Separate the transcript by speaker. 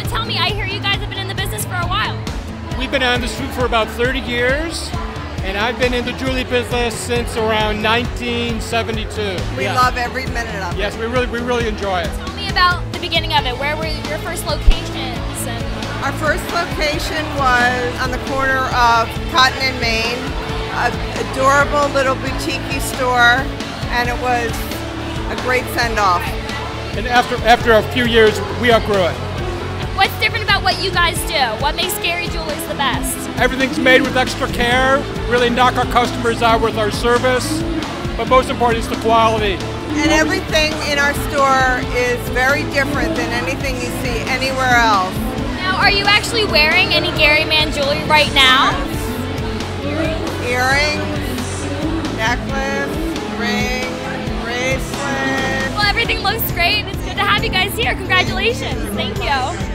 Speaker 1: But tell me, I hear you guys have been in the business for a while.
Speaker 2: We've been on the street for about 30 years. And I've been in the jewelry business since around 1972. We yeah.
Speaker 3: love every minute of it. Yes,
Speaker 2: we really, we really enjoy it.
Speaker 1: Tell me about the beginning of it. Where were your first locations? And...
Speaker 3: Our first location was on the corner of Cotton and Main, an adorable little boutique store, and it was a great send-off.
Speaker 2: And after after a few years, we outgrew it
Speaker 1: what's different about what you guys do? What makes Gary Jewelers the best?
Speaker 2: Everything's made with extra care. Really knock our customers out with our service, but most important is the quality.
Speaker 3: And everything in our store is very different than anything you see anywhere else.
Speaker 1: Now, are you actually wearing any Gary Mann jewelry right now?
Speaker 3: Earrings, necklace, ring, bracelet.
Speaker 1: Well, everything looks great. It's good to have you guys here. Congratulations. Thank you.